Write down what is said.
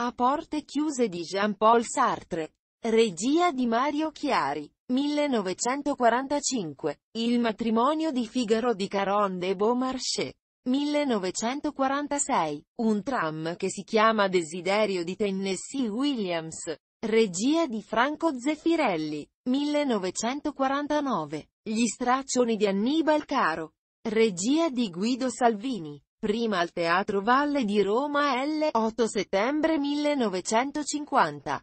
A porte chiuse di Jean-Paul Sartre. Regia di Mario Chiari. 1945. Il matrimonio di Figaro di Caron de Beaumarchais. 1946. Un tram che si chiama Desiderio di Tennessee Williams. Regia di Franco Zeffirelli. 1949. Gli straccioni di Annibal Caro. Regia di Guido Salvini. Prima al Teatro Valle di Roma L. 8 settembre 1950.